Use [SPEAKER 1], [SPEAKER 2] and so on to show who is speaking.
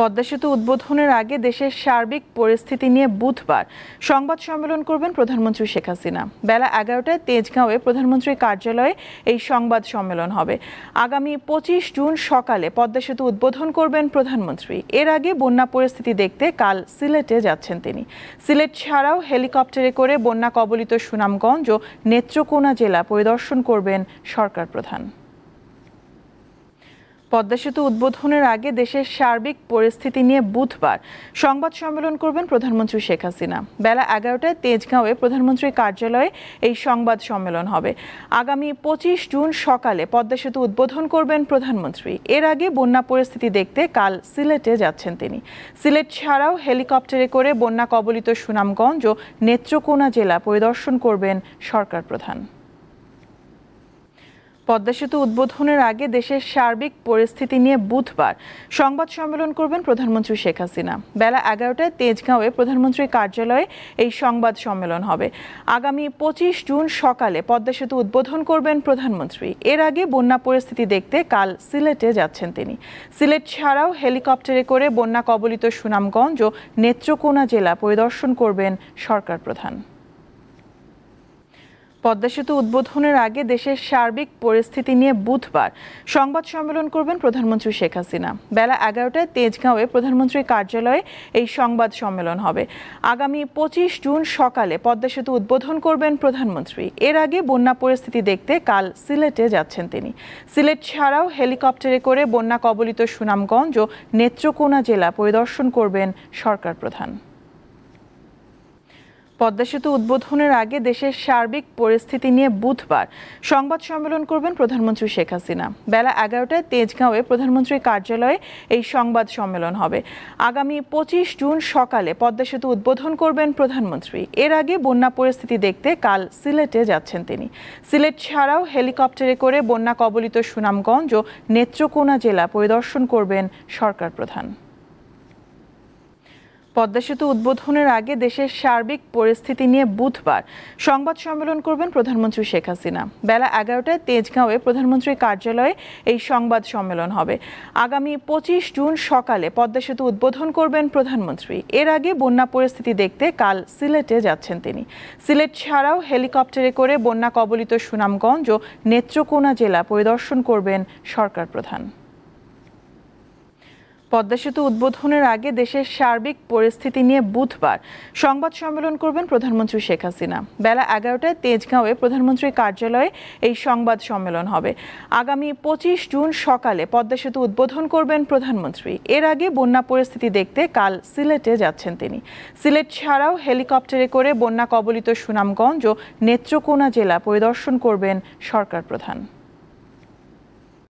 [SPEAKER 1] পদ্মা সেতু উদ্বোধনের আগে দেশের সার্বিক পরিস্থিতি নিয়ে বুধবার সংবাদ সম্মেলন করবেন প্রধানমন্ত্রী শেখ হাসিনা। বেলা এগারোটায় তেজগাঁওয়ে প্রধানমন্ত্রীর কার্যালয়ে এই সংবাদ সম্মেলন হবে। আগামী পঁচিশ জুন সকালে পদ্মা সেতু উদ্বোধন করবেন প্রধানমন্ত্রী। এর আগে বন্যা পরিস্থিতি দেখতে কাল সিলেটে যাচ্ছেন তিনি। সিলেট ছাড়াও হেলিকপ্টারে করে বন্যা কবলিত সুনামগঞ্জ ও নেত্রকোনা জেলা পরিদর্শন করবেন সরকার প্রধান। পদ্মা সেতু উদ্বোধনের আগে দেশের সার্বিক পরিস্থিতি নিয়ে বুধবার সংবাদ সম্মেলন করবেন প্রধানমন্ত্রী শেখ হাসিনা। বেলা এগারোটায় তেজগাঁওয়ে প্রধানমন্ত্রীর কার্যালয়ে এই সংবাদ সম্মেলন হবে। আগামী পঁচিশ জুন সকালে পদ্মা সেতু উদ্বোধন করবেন প্রধানমন্ত্রী। এর আগে বন্যা পরিস্থিতি দেখতে কাল সিলেটে যাচ্ছেন তিনি। সিলেট ছাড়াও হেলিকপ্টারে করে বন্যা কবলিত সুনামগঞ্জ ও নেত্রকোনা জেলা পরিদর্শন করবেন সরকার প্রধান। পদ্মা সেতু উদ্বোধনের আগে দেশের সার্বিক পরিস্থিতি নিয়ে বুধবার সংবাদ সম্মেলন করবেন প্রধানমন্ত্রী শেখ হাসিনা। বেলা এগারোটায় তেজগাঁওয়ে প্রধানমন্ত্রীর কার্যালয়ে এই সংবাদ সম্মেলন হবে। আগামী পঁচিশ জুন সকালে পদ্মা সেতু উদ্বোধন করবেন প্রধানমন্ত্রী। এর আগে বন্যা পরিস্থিতি দেখতে কাল সিলেটে যাচ্ছেন তিনি। সিলেট ছাড়াও হেলিকপ্টারে করে বন্যা কবলিত সুনামগঞ্জ ও নেত্রকোনা জেলা পরিদর্শন করবেন সরকার প্রধান। পদ্মা সেতু উদ্বোধনের আগে দেশের সার্বিক পরিস্থিতি নিয়ে বুধবার সংবাদ সম্মেলন করবেন প্রধানমন্ত্রী শেখ হাসিনা। বেলা এগারোটায় তেজগাঁওয়ে প্রধানমন্ত্রীর কার্যালয়ে এই সংবাদ সম্মেলন হবে। আগামী পঁচিশ জুন সকালে পদ্মা সেতু উদ্বোধন করবেন প্রধানমন্ত্রী। এর আগে বন্যা পরিস্থিতি দেখতে কাল সিলেটে যাচ্ছেন তিনি। সিলেট ছাড়াও হেলিকপ্টারে করে বন্যা কবলিত সুনামগঞ্জ ও নেত্রকোনা জেলা পরিদর্শন করবেন সরকার প্রধান। পদ্মা সেতু উদ্বোধনের আগে দেশের সার্বিক পরিস্থিতি নিয়ে বুধবার সংবাদ সম্মেলন করবেন প্রধানমন্ত্রী শেখ হাসিনা। বেলা এগারোটায় তেজগাঁওয়ে প্রধানমন্ত্রীর কার্যালয়ে এই সংবাদ সম্মেলন হবে। আগামী পঁচিশ জুন সকালে পদ্মা সেতু উদ্বোধন করবেন প্রধানমন্ত্রী। এর আগে বন্যা পরিস্থিতি দেখতে কাল সিলেটে যাচ্ছেন তিনি। সিলেট ছাড়াও হেলিকপ্টারে করে বন্যা কবলিত সুনামগঞ্জ ও নেত্রকোনা জেলা পরিদর্শন করবেন সরকার প্রধান। পদ্মা সেতু উদ্বোধনের আগে দেশের সার্বিক পরিস্থিতি নিয়ে বুধবার সংবাদ সম্মেলন করবেন প্রধানমন্ত্রী শেখ হাসিনা। বেলা এগারোটায় তেজগাঁওয়ে প্রধানমন্ত্রীর কার্যালয়ে এই সংবাদ সম্মেলন হবে। আগামী পঁচিশ জুন সকালে পদ্মা সেতু উদ্বোধন করবেন প্রধানমন্ত্রী। এর আগে বন্যা পরিস্থিতি দেখতে কাল সিলেটে যাচ্ছেন তিনি। সিলেট ছাড়াও হেলিকপ্টারে করে বন্যা কবলিত সুনামগঞ্জ ও নেত্রকোনা জেলা পরিদর্শন করবেন সরকার প্রধান। পদ্মা সেতু উদ্বোধনের আগে দেশের সার্বিক পরিস্থিতি নিয়ে বুধবার সংবাদ সম্মেলন করবেন প্রধানমন্ত্রী শেখ হাসিনা। বেলা এগারোটায় তেজগাঁওয়ে প্রধানমন্ত্রীর কার্যালয়ে এই সংবাদ সম্মেলন হবে। আগামী পঁচিশ জুন সকালে পদ্মা সেতু উদ্বোধন করবেন প্রধানমন্ত্রী। এর আগে বন্যা পরিস্থিতি দেখতে কাল সিলেটে যাচ্ছেন তিনি। সিলেট ছাড়াও হেলিকপ্টারে করে বন্যা কবলিত সুনামগঞ্জ ও নেত্রকোনা জেলা পরিদর্শন করবেন সরকার প্রধান।